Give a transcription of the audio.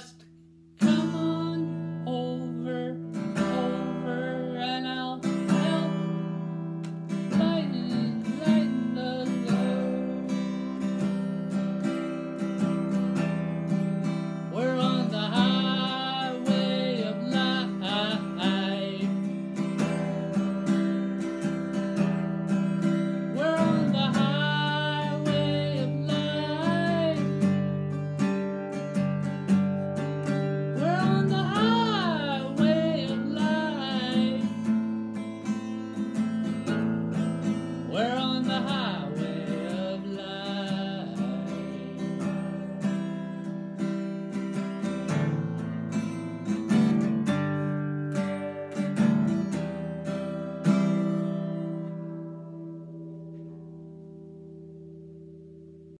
just